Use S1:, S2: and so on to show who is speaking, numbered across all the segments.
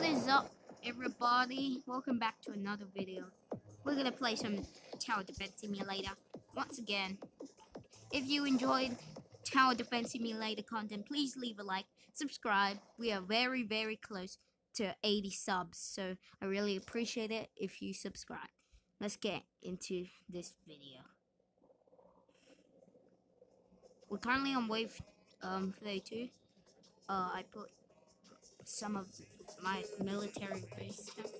S1: What is up, everybody? Welcome back to another video. We're gonna play some Tower Defense Simulator once again. If you enjoyed Tower Defense Simulator content, please leave a like, subscribe. We are very, very close to 80 subs, so I really appreciate it if you subscribe. Let's get into this video. We're currently on wave um, 32. Uh, I put some of my military base stuff,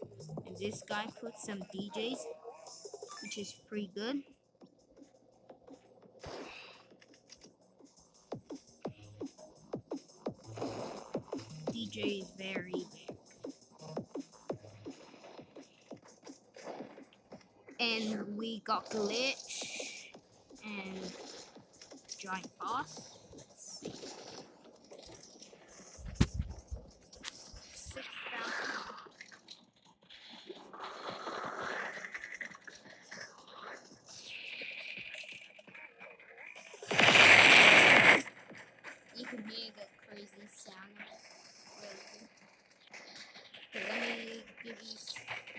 S1: and this guy put some DJs, which is pretty good. DJ is very big. And we got glitch and giant boss. Let's see. Six thousand. You can hear the really good. Okay, let me give you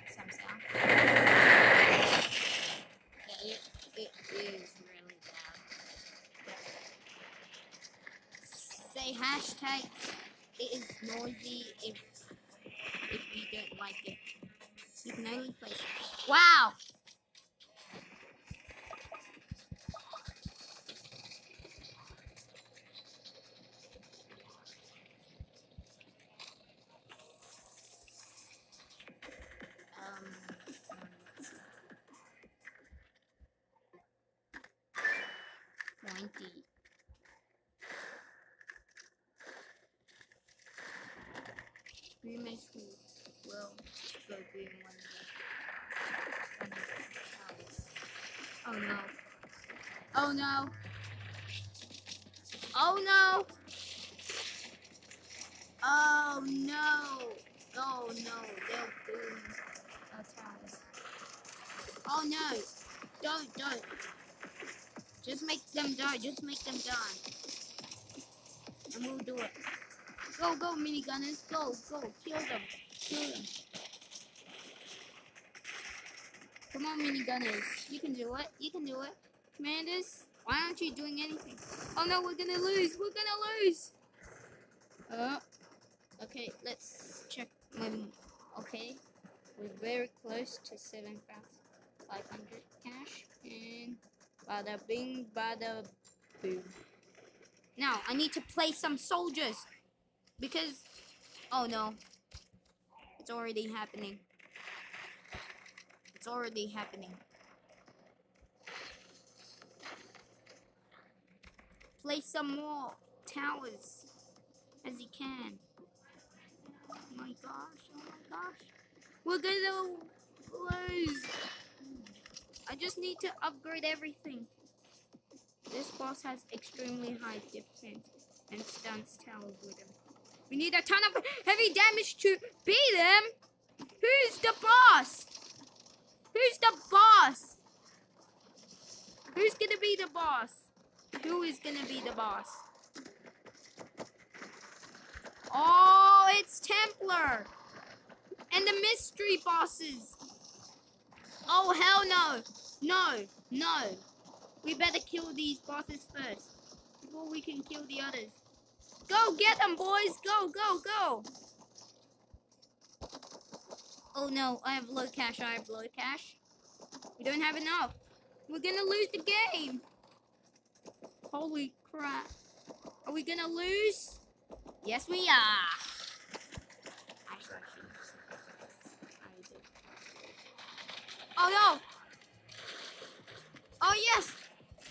S1: some sound. Yeah, it, it is really loud. Say hashtag it is noisy if if you don't like it. You can only play. Wow! Will go one. Oh no. Oh no. Oh no. Oh no. Oh no. They'll. Oh no. Don't, don't. Just make them die. Just make them die. And we'll do it. Go, go, minigunners. Go, go. Kill them. Kill them. Come on, minigunners. You can do it. You can do it. Commanders, why aren't you doing anything? Oh no, we're gonna lose. We're gonna lose. Uh, okay, let's check when. Okay, we're very close to 7,500 cash. And bada bing, bada boom. Now, I need to play some soldiers. Because, oh no, it's already happening. It's already happening. Play some more towers as you can. Oh my gosh, oh my gosh. We're gonna just need to upgrade everything. This boss has extremely high defense and stunts towers with him. We need a ton of heavy damage to beat him. Who's the boss? Who's the boss? Who's gonna be the boss? Who is gonna be the boss? Oh, it's Templar and the mystery bosses. Oh hell no, no, no. We better kill these bosses first before we can kill the others. Go get them, boys! Go, go, go! Oh no, I have low cash. I have low cash. We don't have enough. We're gonna lose the game. Holy crap. Are we gonna lose? Yes, we are. Oh I Oh yes!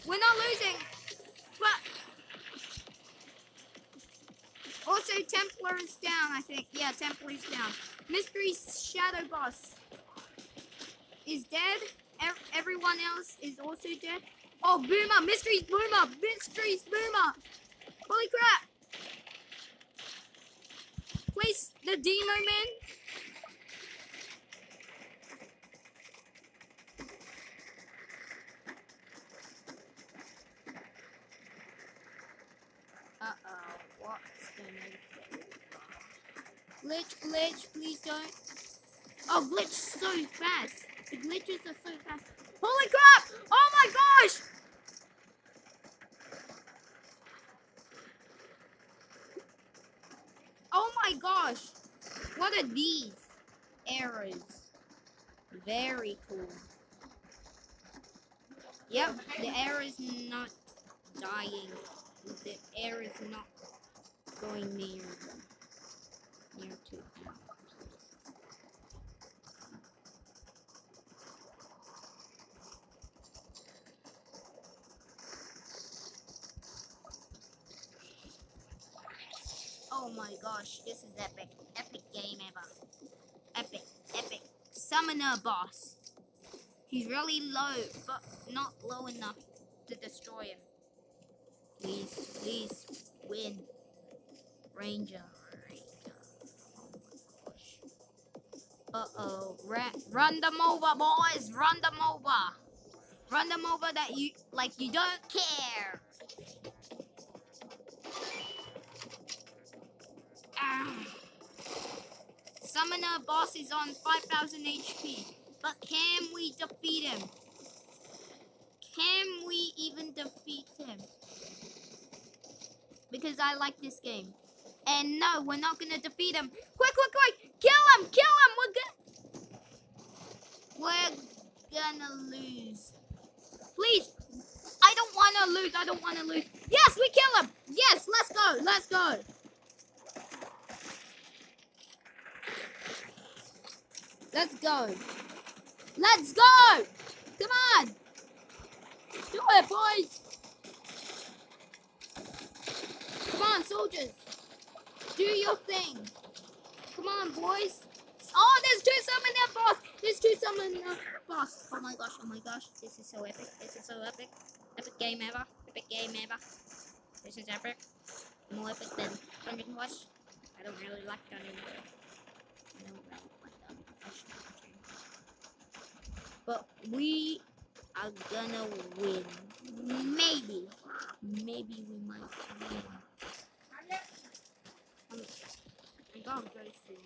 S1: We're not losing! But also Templar is down, I think. Yeah, Templar is down. Mystery Shadow Boss is dead. Ev- everyone else is also dead. Oh, Boomer! Mystery's Boomer! Mystery's Boomer! Holy crap! Place the Demo Man. Uh oh, what's gonna go Glitch, glitch, please don't. Oh, glitch so fast. The glitches are so fast. Holy crap! Oh my gosh! Oh my gosh! What are these errors? Very cool. Yep, the arrow is not dying. The arrow is not going near Oh my gosh, this is epic. Epic game ever. Epic, epic. Summoner boss. He's really low, but not low enough to destroy him. Please, please win. Ranger. Uh oh. Ra- run them over, boys. Run them over. Run them over that you like you don't care. Ah. Summoner boss is on 5000 HP. But can we defeat him? Can we even defeat him? Because I like this game. And no, we're not gonna defeat him. Quick, quick, quick! Kill him! Kill him! We're gonna... We're gonna lose. Please! I don't wanna lose. I don't wanna lose. Yes, we kill him! Yes, let's go. Let's go. Let's go. Let's go! Come on! Do it, boys! Come on, soldiers! Do your thing! Come on, boys! Oh, there's two summoner boss! There's two summoner boss! Oh my gosh, oh my gosh. This is so epic. This is so epic. Epic game ever. Epic game ever. This is epic. More epic than Dungeon Rush. I don't really like Dungeon Rush. I don't really like. But we are gonna win. Maybe. Maybe we might win. Um, I got very soon.